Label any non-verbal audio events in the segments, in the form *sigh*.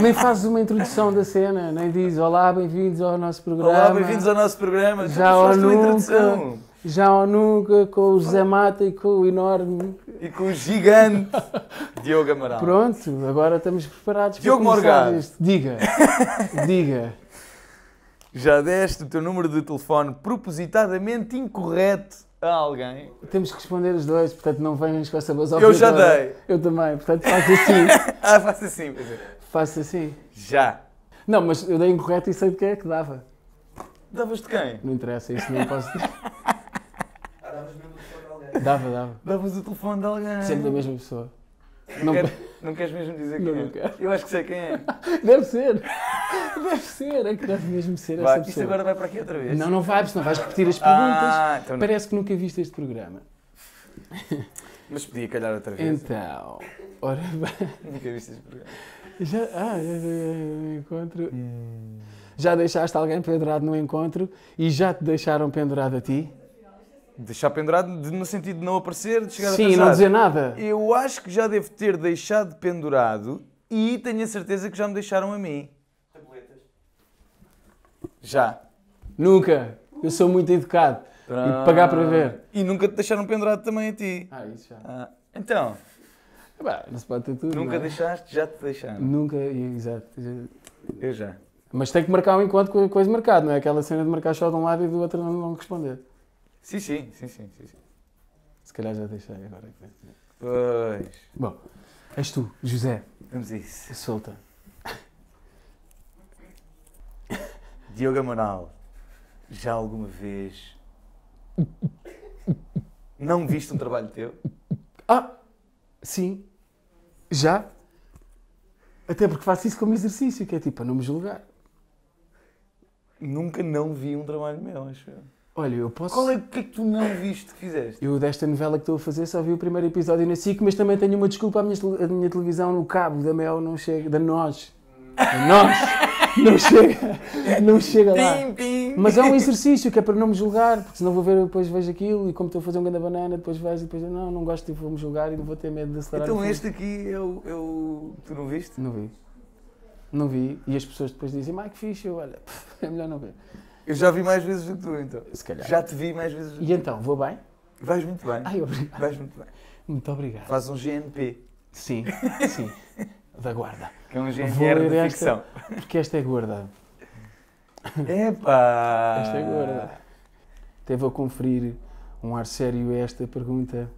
Nem fazes uma introdução da cena, nem dizes olá, bem-vindos ao nosso programa. Olá, bem-vindos ao nosso programa. Já Já ou nunca. Já ou nunca, com o José Mata e com o enorme. E com o gigante Diogo Amaral. Pronto, agora estamos preparados Diogo para começar Morgado. este. Diga, *laughs* diga. Já deste o teu número de telefone propositadamente incorreto a alguém? Temos que responder os dois, portanto não venhas com essa basófia Eu já dei. Eu também, portanto faço assim. *laughs* Ah, faça assim. quer dizer, faço assim. Já. Não, mas eu dei incorreto e sei de quem é que dava. Davas de quem? Não interessa, isso não posso dizer. Dava, dava. Davas o telefone de alguém. Sempre da mesma pessoa. Não, Não, quer- não queres mesmo dizer Não, quem não é? quero. Eu acho que sei quem é. *laughs* Deve ser. Deve ser. É que deve mesmo ser Vai, essa isto pessoa. agora vai para aqui outra vez. Não, não vai, porque senão vais repetir as perguntas. Ah, então não. Parece que nunca viste este programa. *laughs* Mas podia calhar outra vez. Então, ora bem. Nunca viste este programa. Já, ah, já, já, encontro. Já deixaste alguém pendurado no encontro e já te deixaram pendurado a ti? Deixar pendurado de- no sentido de não aparecer, de chegar Sim, atrasado. não dizer nada. Eu acho que já devo ter deixado pendurado e tenho a certeza que já me deixaram a mim. Já. Nunca. Eu sou muito educado. E pagar para ver. E nunca te deixaram pendurado também a ti. Ah, isso já. Ah, então, Bah, não se pode ter tudo. nunca não é? deixaste, já te deixaram. Nunca, exato. Eu já. Mas tem que marcar um encontro com a coisa marcada, não é? Aquela cena de marcar só de um lado e do outro não, não responder. Sim, sim, sim, sim, sim. sim. Se calhar já deixei agora. Pois. Bom, és tu, José, Vamos a isso. solta. Diogo Amaral, já alguma vez não viste um trabalho teu? Ah, sim, já. Até porque faço isso como exercício, que é tipo, para não me julgar. Nunca não vi um trabalho meu, acho eu. Olha, eu posso... Qual é o que é que tu não viste que fizeste? Eu desta novela que estou a fazer só vi o primeiro episódio na SIC, mas também tenho uma desculpa, a minha, a minha televisão no cabo da Mel não chega, da nós, da nós, *laughs* não chega, não chega lá. Pim, pim. Mas é um exercício que é para não me julgar, porque senão vou ver, depois vejo aquilo e como estou a fazer um grande banana, depois vejo e depois não, não gosto de vou-me julgar e não vou ter medo de acelerar. Então este aqui é o, é Tu não viste? Não vi. Não vi. E as pessoas depois dizem, mas que fixe, eu olha, *laughs* é melhor não ver. Eu já vi mais vezes do que tu, então. Se calhar. Já te vi mais vezes do que E então, vou bem? tu. Vais muito bem. Ai, obrigado. Vais muito bem. Muito obrigado. Faz um GNP, Sim, sim. Da guarda. que é um GNR de esta. ficção. Porque esta é gorda. Epá! Esta é gorda. Até vou conferir um ar sério a esta pergunta.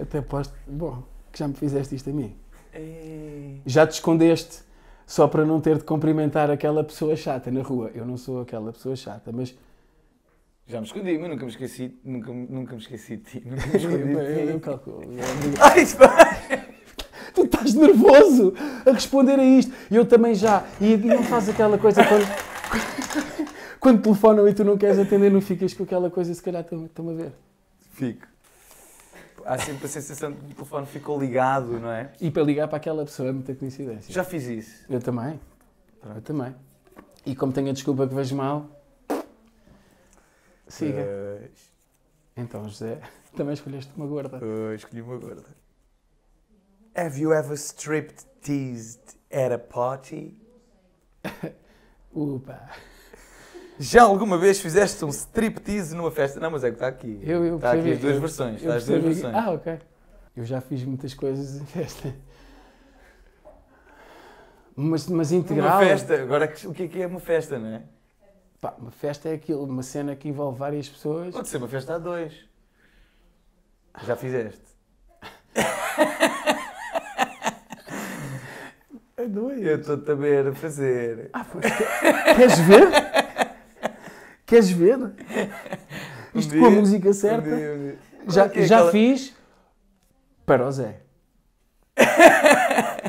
Até posto. Bom, que já me fizeste isto a mim. Ei. Já te escondeste só para não ter de cumprimentar aquela pessoa chata na rua. Eu não sou aquela pessoa chata, mas. Já me escondi, mas nunca me esqueci, nunca, nunca me esqueci de ti. *laughs* Nunca me escondi Eu, eu de ti. calculo. *laughs* Ai! Tu estás nervoso a responder a isto. E eu também já. E não faz aquela coisa quando. *laughs* Quando telefonam e tu não queres atender, não ficas com aquela coisa, se calhar estão- estão a ver. Fico. Há sempre a sensação de que o telefone ficou ligado, não é? E para ligar para aquela pessoa é muita coincidência. Já fiz isso. Eu também. Eu também. E como tenho a desculpa que vejo mal, siga. Pois, Então, José, *laughs* também escolheste uma gorda. pois, escolhi uma gorda. Have you ever stripped teased at a party? *laughs* Upa. Já alguma vez fizeste um striptease numa festa? Não, mas é que está aqui. Eu, eu Está aqui as duas Eu- versões. eu Está as duas versões. Ah, ok. Eu já fiz muitas coisas em festa. Mas, mas integral. Uma festa. Agora, o que é que é uma festa, não é? Pá, uma festa é aquilo, uma cena que envolve várias pessoas. Pode ser uma festa a dois. Já fizeste. *laughs* É doido. Eu estou-te a ver a fazer. Ah, pois, que- queres ver? *laughs* Queres ver? *laughs* Isto Um com a música um certa. dia- um dia. Já, que é já aquela- fiz para o Zé. *laughs*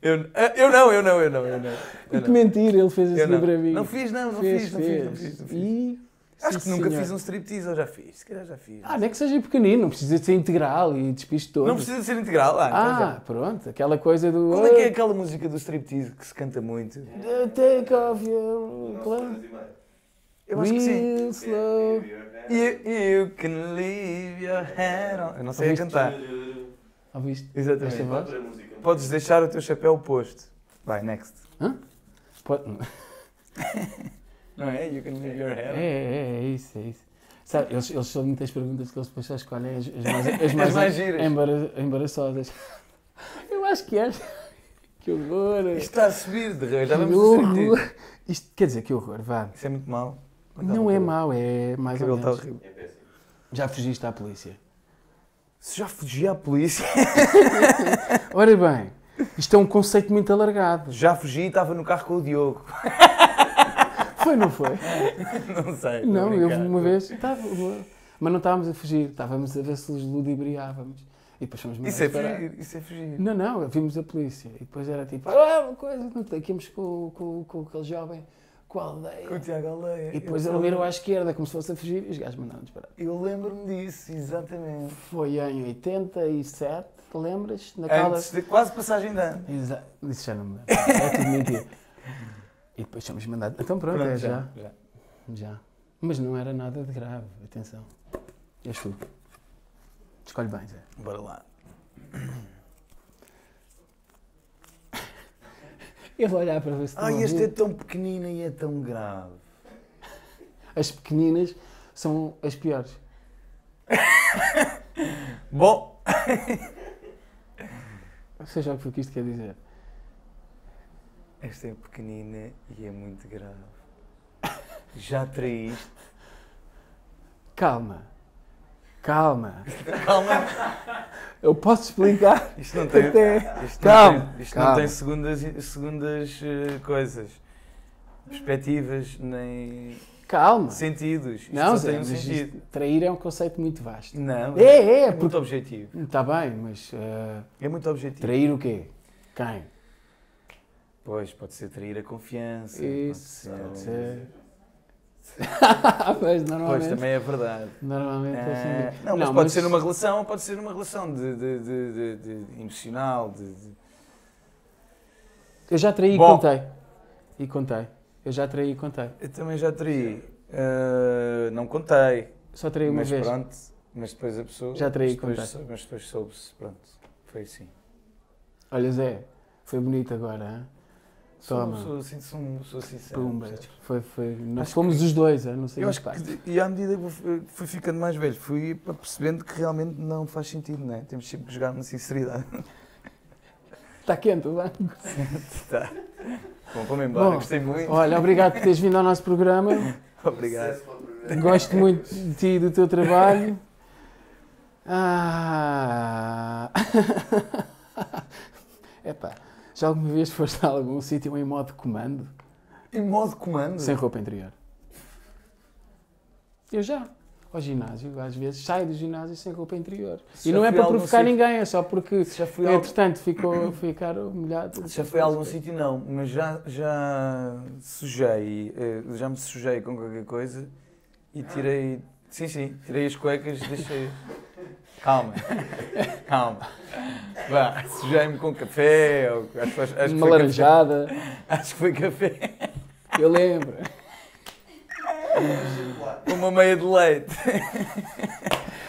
Eu, eu não, eu não, eu não, eu não. E Eu que não. mentira, ele fez assim não. para mim. Não fiz, não, não fez, fiz, não fiz, não fiz, não fiz. E... Acho que Sim, nunca senhor. fiz um striptease, ou já fiz. Se calhar já fiz. Ah, não é que seja pequenino, não precisa de ser integral e despiste todo. não precisa ser integral. Ah, então Ah, já. pronto, aquela coisa do. Qual é que é aquela música do striptease que se canta muito? Uh, Take off your clothes. Eu acho que sim. Slow. You, you can leave your head on. Eu não sei cantar. Ouviste? Exatamente. Voz? Podes deixar o teu chapéu posto. Vai, next. Pode- *laughs* Não é? You can leave your É, hair. é, é isso, é isso. Sabe, eles, eles são muitas perguntas que eles depois só escolhem as, as mais, as *laughs* mais, As mais giras. embara- embaraçosas. *laughs* Eu acho que é. Que horror! Isto está a subir de rei. Já vamos! Isto quer dizer, que horror, vá. Isso é muito mau. Não é mau, é mais ou cabelo está menos. horrível. Já fugiste à polícia. Se já fugi à polícia. *laughs* Ora bem, isto é um conceito muito alargado. Já fugi e estava no carro com o Diogo. *laughs* Foi, não foi? *laughs* Não sei. Não, eu uma vez. Estava, mas não estávamos a fugir, estávamos a ver se os ludibriávamos. E depois fomos Isso é fugir. Isso é fugir. Não, não, vimos a polícia. E depois era tipo, ah, uma coisa, não tem, que íamos com, com, com aquele jovem, com a aldeia. Com o Tiago Aleia. E depois Eu ele virou à esquerda, como se fosse a fugir, e os gajos mandaram-nos parar. Eu lembro-me disso, exatamente. Foi em 87, te lembras? Naquela... Antes de quase passagem de ano. Exato, isso já não me lembro. É tudo mentira. E depois fomos mandados. Então pronto, é já. já. Já. Mas não era nada de grave, atenção. És tu. Escolhe bem, Zé. Bora lá. Eu vou olhar para ver se estão a Ai, este é ouvir. tão pequenino e é tão grave. As pequeninas são as piores. *laughs* Bom, *laughs* Seja o que isto quer dizer. esta é pequenina e é muito grave. Já traíste? Calma. Calma. Calma. Eu posso explicar. *laughs* Isto não tem, Até- isto Calma, não tem, isto não tem segundas, segundas eh, coisas. Perspectivas, nem Calma. sentidos. Isto Não, Zé, tem um sentido. trair é um conceito muito vasto. Não, É, é, muito porque... objetivo. Está bem, mas eh, É muito objetivo. trair o quê? Quem? Pois, pode ser trair a confiança. Isso, pode pode ser... *laughs* Pois, normalmente. Pois, também é verdade. Normalmente é Eh, assim. não, mas pode ser numa relação, pode ser numa relação de, de, de, de- emocional, Eu já traí e Bom. contei. E contei. Eu já traí e contei. Eu também já traí. Eh, não contei, Só traí uma mas vez. pronto. Mas depois a pessoa. Já traí mas depois, contei. Mas depois soube-se, pronto. Foi assim. Olha, Zé, foi bonito agora, hein? Sou, Toma. sou, assim, sou, sou sincero. Pumba. Foi, foi. Nós Acho fomos os dois, hein? não sei Eu acho que, e à medida que eu fui, fui ficando mais velho, fui percebendo que realmente não faz sentido, não é? Temos sempre que jogar na sinceridade. Está quente o banco. tá. Bom, vamos embora, Bom, gostei muito. Olha, obrigado por teres vindo ao nosso programa. Obrigado. Gosto muito de ti e do teu trabalho. Ah. *laughs* Epá, já alguma vez foste a algum sítio em modo comando? Em modo comando. Sem roupa interior? Eu já. Ao ginásio, às vezes saio do ginásio sem roupa interior. Se e não é para provocar sítio- ninguém, é só porque, Se já fui a algum, entretanto, ficou, ficaram molhados. se já fui a algum sítio, não, mas já, já sujei, eh, já me sujei com qualquer coisa e tirei, sim, sim, tirei as cuecas e deixei. Calma, *laughs* calma. Vá, sujei-me com café, ou, acho, que foi- acho, que Uma laranjada, café. *laughs* acho que foi café, eu lembro. uma meia de leite.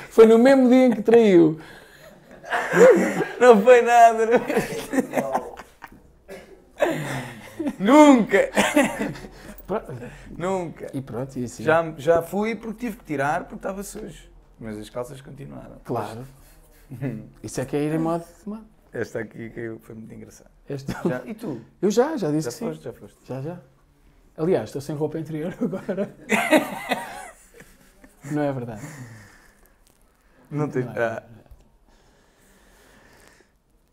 Foi no mesmo dia em que traiu. Não foi nada, nunca, nunca. E pronto, e assim. Já, já fui porque tive que tirar porque estava sujo. Mas as calças continuaram. Claro. *laughs* Isso é que é ir em modo comando. Esta aqui caiu, foi muito engraçado. Este- Já- e tu? Eu já, já disse Já que sim. foste? Já foste. Já, já. Aliás, estou sem roupa interior *laughs* agora. Não é verdade. Não tem. Não é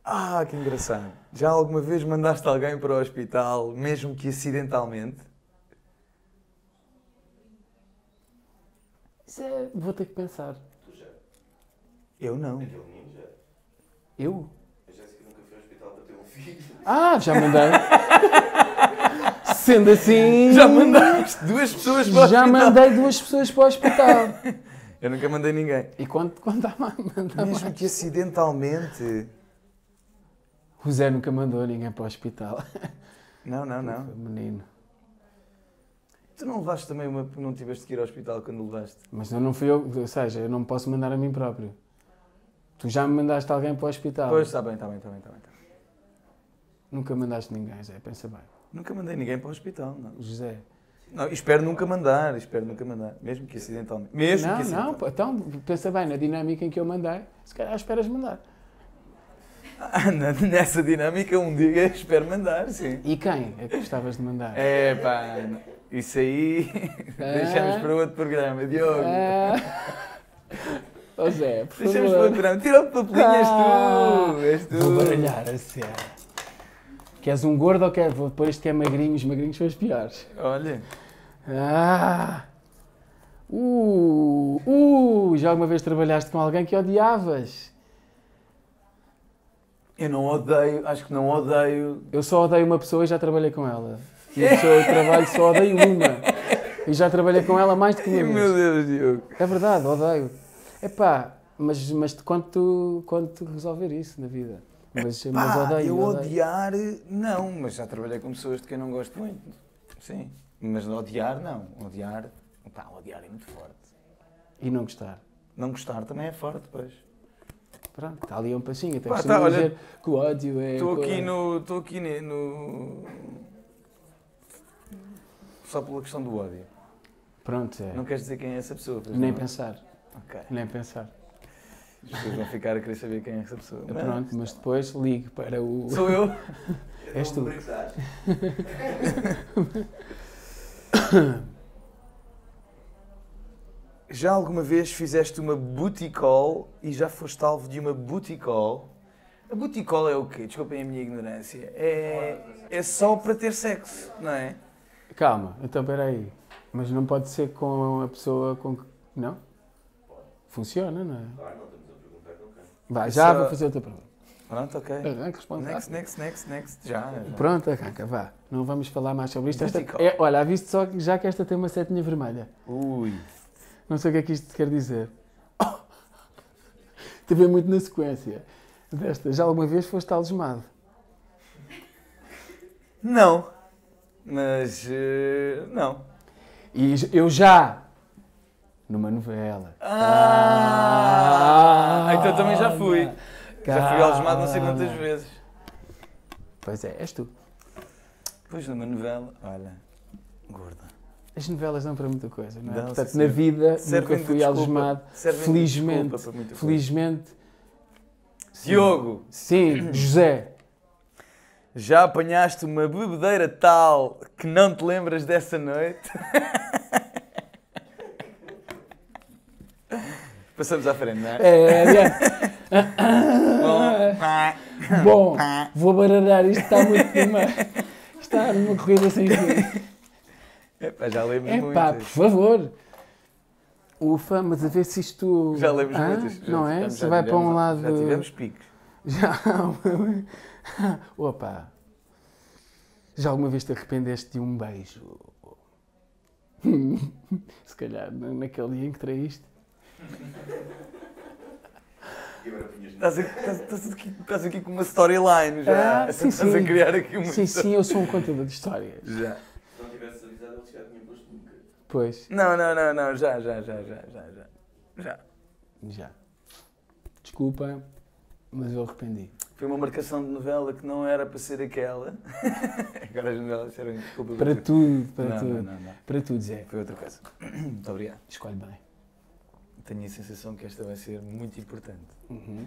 Ah, ah, que engraçado. Já alguma vez mandaste alguém para o hospital, mesmo que acidentalmente? Isso é... Vou ter que pensar. Eu não. Aquele menino já. Eu? A Jéssica nunca foi ao hospital para ter um filho. Ah, já mandei. *laughs* Sendo assim. Já mandaste duas pessoas para o Já hospital? mandei duas pessoas para o hospital. *laughs* Eu nunca mandei ninguém. E quanto, quanto a mais? Manda Mesmo mais. que acidentalmente. O Zé nunca mandou ninguém para o hospital. Não, não, não. Menino. Tu não levaste também uma. Não tiveste que ir ao hospital quando levaste? Mas eu não fui eu, ou seja, eu não me posso mandar a mim próprio. Tu já me mandaste alguém para o hospital. Pois, está bem, está bem, está bem, está bem. tá bem. Nunca mandaste ninguém, Zé, pensa bem. Nunca mandei ninguém para o hospital, não. José. Não, espero nunca mandar, espero nunca mandar. Mesmo que acidentalmente. Mesmo não, que não, acidentalmente. pô, então pensa bem na dinâmica em que eu mandei. Se calhar esperas mandar. Ah, nessa dinâmica, um dia espero mandar, sim. E quem é que gostavas de mandar? É pá, isso aí *laughs* deixamos para outro programa. Diogo, Ah. Ô Zé, por deixamos para favor. outro programa. Tira o papelinho, és Ah. tu, és tu. Vou baralhar a sério. Queres um gordo ou quer? Vou pôr este que é magrinho, os magrinhos são os piores. Olha, Ah! Uh! Uh! Já alguma vez trabalhaste com alguém que odiavas? eu não odeio, acho que não odeio. Eu só odeio uma pessoa e já trabalhei com ela. E a pessoa que trabalho só odeio uma. E já trabalhei com ela mais do que uma vez. meu Deus, Diogo. É verdade, odeio. Epá, mas, mas quando, tu, quando tu resolver isso na vida. Mas, mas Pá, odeio. eu odeio. odiar, não, mas já trabalhei com pessoas de quem não gosto muito. Sim, mas odiar, não. Odiar, pá, odiar é muito forte. E não gostar. Não gostar também é forte, pois. Pronto, está ali um passinho. Até Pá, tá, olha, dizer que o ódio é. Estou aqui no. Aqui no. Só pela questão do ódio. Pronto, é. Não queres dizer quem é essa pessoa? pois Nem não? pensar. Ok. Nem pensar. As pessoas vão ficar a querer saber quem é essa pessoa. Mas- Pronto, mas depois ligue para o. Sou eu? *laughs* És tu. *laughs* Já alguma vez fizeste uma booty call e já foste alvo de uma booty call? A booty call é o quê? Desculpem a minha ignorância. É, é só para ter sexo, não é? Calma, então espera aí. Mas não pode ser com a pessoa com que. Não? Funciona, não é? Claro, não estamos a perguntar com quem. Vai, já só- vou fazer outra pergunta. Pronto, ok. Arranca, responde. Next, next, next, next. Já. já. Pronto, arranca, vá. Não vamos falar mais sobre isto. Esta, é, olha, aviso só que já que esta tem uma setinha vermelha. Ui. Não sei o que é que isto quer dizer. *laughs* Teve muito na sequência desta. Já alguma vez foste algemado? Não. Mas. eh, não. E eu já. Numa novela. Ah! então também já fui. Já fui Calma. algemado não sei quantas vezes. Pois é, és tu. Pois numa novela. Olha. Gorda. As novelas dão para muita coisa, não é? Dão, Portanto, sim, na vida nunca de fui desculpa. algemado. De Felizmente, coisa. Felizmente. Sim. Diogo, Sim, José. Já apanhaste uma bebedeira tal que não te lembras dessa noite? *laughs* Passamos à frente, não é? É, é. Bom, Bom, vou baralhar isto, está muito numa, está numa corrida sem fim. Epá, já lemos É pá, por muitas. favor. Ufa, mas a ver se isto. Já lemos Hã? muitas. Já Não é? Se já vai para um lado. Já tivemos picos. Já. *laughs* Opa. Já alguma vez te arrependeste de um beijo? *laughs* Se calhar na- naquele dia em que traíste. E Estás, aqui, estás aqui com uma storyline já. Ah, sim, estás sim. a criar aqui uma Sim, história. sim, eu sou um contador de histórias. Já. Se não tivesses avisado, ele já tinha posto nunca. Pois, Não, não, não, não, já, já, já, já, já, já. Já. já. Desculpa, mas eu arrependi. Foi uma marcação de novela que não era para ser aquela. *laughs* Agora as novelas disseram desculpa. Para tudo, para não, tudo. não, não, não. Para tudo, Zé. Foi outra coisa. *clears throat* Muito obrigado. Escolhe bem. Tenho a sensação que esta vai ser muito importante. Uhum.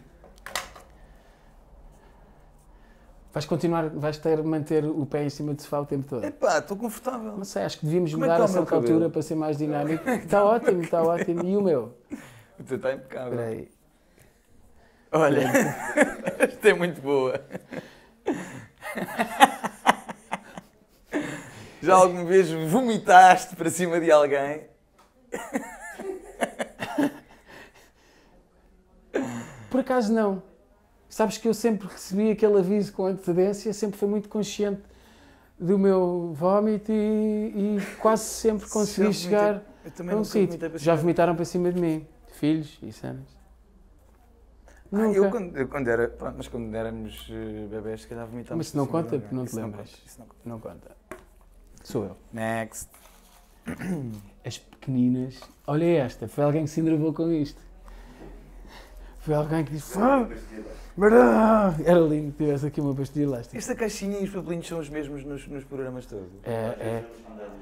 Vais continuar, vais ter manter o pé em cima do sofá o tempo todo. Epá, estou confortável. Não sei, acho que devíamos Como é que mudar a cabelo? altura para ser mais dinâmico. *laughs* Está ótimo, está ótimo. E o meu? O teu está impecável. Espera aí. Olha, *laughs* esta é muito boa. Já alguma vez vomitaste para cima de alguém? Por acaso não. Sabes que eu sempre recebi aquele aviso com antecedência, sempre fui muito consciente do meu vómito e, e quase sempre consegui chegar vomitei- Eu também a um sítio. Já vomitaram para cima de mim, filhos e cenas. Ah, Nunca. eu quando, eu quando era, pronto, mas quando éramos eh, bebés, se calhar vomitámos. Mas isso não de conta, alguém. porque não te Isso lembras. conta, isso não conta. Não conta. Sou eu. Next. As pequeninas. Olha esta, foi alguém que se enervou com isto. Foi alguém que disse. "Ah, Era lindo que tivesse aqui uma pastilha elástica. Esta caixinha e os papelinhos são os mesmos nos, nos programas todos. É, é.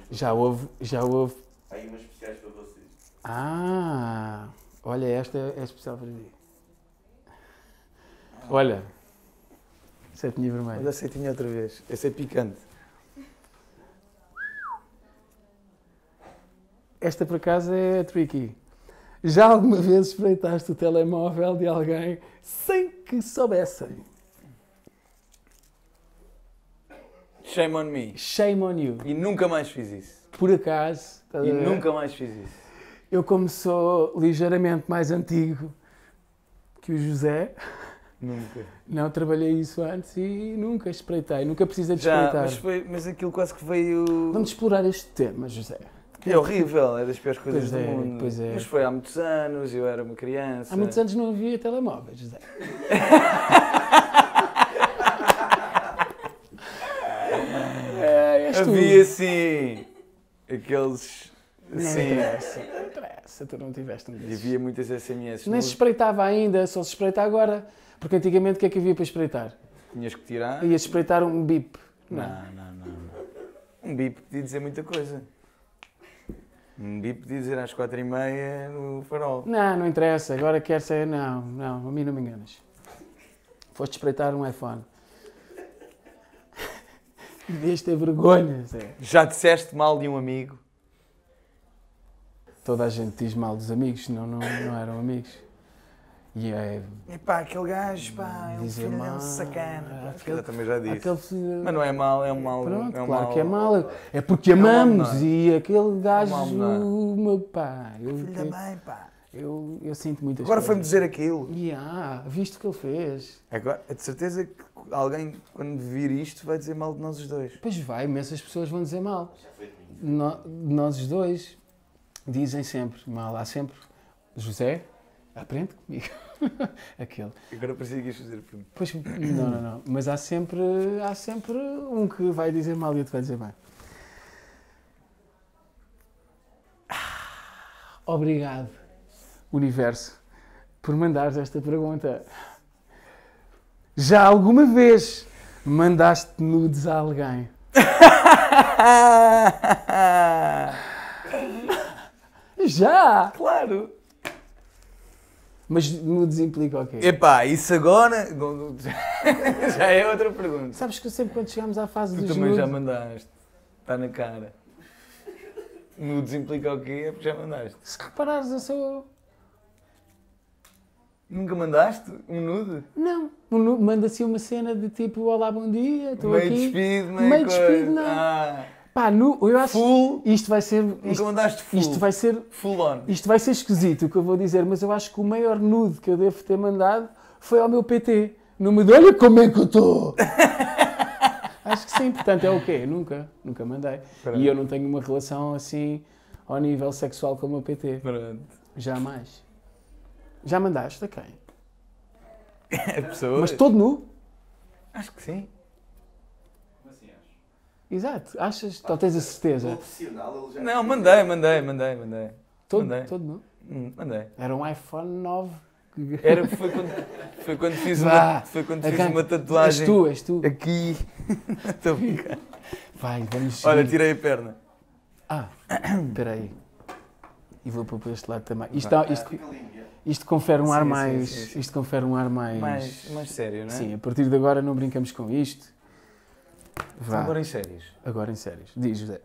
Já houve, já houve. Há aí umas especiais para vocês. Ah, olha, esta é especial para ti. Olha, setinha vermelha. Olha a aceitinha outra vez. Esse é picante. Esta por acaso é tricky. Já alguma vez espreitaste o telemóvel de alguém sem que soubessem? Shame on me. Shame on you. E nunca mais fiz isso. Por acaso, E nunca mais fiz isso. eu como sou ligeiramente mais antigo que o José, *laughs* Nunca. não trabalhei isso antes e nunca espreitei, nunca precisei de Já, espreitar. mas, foi, mas aquilo quase que veio. Vamos explorar este tema, José. É horrível, é das piores coisas do é, mundo. pois é. Mas foi há muitos anos, eu era uma criança. Há muitos anos não havia telemóveis, José. *laughs* *laughs* É. Havia sim aqueles. Não Sim. interessa, não interessa, tu não tiveste um E desses. havia muitas SMS. Nem no- se espreitava ainda, só se espreita agora. Porque antigamente o que é que havia para espreitar? Tinhas que tirar. Ia espreitar um bip. Não, Não. não, não. não. Um bip podia dizer muita coisa. Um bip podia dizer às quatro e meia no farol. Não, não interessa. Agora quer ser. Não, não, a mim não me enganas. Foste espreitar um iPhone. *laughs* Devias ter vergonha, Zé. Já disseste mal de um amigo? Toda a gente diz mal dos amigos, senão não, não eram amigos. E é. Epá, aquele gajo, pá, é um filho, é mal, sacana. aquele- Eu também já disse. Aquele. Mas não é mal, é um mal. Pronto, é um claro mal- que é mal. É porque mal amamos menor. e aquele gajo, mal menor. o meu pai. Eu, Filho da mãe, pá. eu, eu sinto muitas Agora foi-me dizer aquilo. E ah, viste o que ele fez? Agora, é de certeza que alguém, quando vir isto, vai dizer mal de nós os dois. Pois vai, imensas pessoas vão dizer mal. Já foi de mim. No- nós os dois dizem sempre mal. Há sempre. José, aprende comigo. *laughs* Aquele. Agora parecia que ias fazer mim. Pois, não, não, não. Mas há sempre, há sempre um que vai dizer mal e outro vai dizer bem. Ah, Obrigado, universo, por mandares esta pergunta. Já alguma vez mandaste nudes a alguém? *laughs* Já! claro! Mas nudes implica o quê? Epá, isso agora *laughs* já é outra pergunta. Sabes que sempre quando chegamos à fase Tu dos também nudes... já mandaste. Está na cara. Nudes implica o quê? É porque já mandaste. Se reparares, eu sou... Nunca mandaste um nude? Não, um nu- manda assim uma cena de tipo, olá, bom dia, estou meio aqui. despido, meio, Meio despido, não. Ah, Pá, nu, eu acho full. isto vai ser isto, mandaste full. isto vai ser Full on. isto vai ser esquisito o que eu vou dizer, mas eu acho que o maior nude que eu devo ter mandado foi ao meu PT. Não me olha como é que eu estou. *laughs* acho que sim, portanto é o quê? Nunca, nunca mandei. Pronto. E eu não tenho uma relação assim ao nível sexual com o meu PT. Pronto. Jamais. Já mandaste a quem? *laughs* É pessoas. Mas todo nu? Acho que sim. Exato. Achas? Ou tens a certeza? profissional, ele já. Não, mandei, mandei, mandei, mandei. Todo, Mandei. todo nu? Hum, mandei. Era um iPhone 9. Era, foi, quando, foi quando fiz Vá. uma, foi quando fiz uma És tatuagem tu, és tu. aqui. *laughs* Estou a brincar. Vai, vamos Olha, seguir. tirei a perna. Ah, *coughs* espera aí. E vou para este lado também. Isto, Vai. isto, lindo, já. isto confere um Sim, ar sim, mais. sim, sim. Isto confere um ar mais. Mais, mais sério, não é? Sim, a partir de agora não brincamos com isto. Vá, agora em sérios. agora em sérios. Diz, José.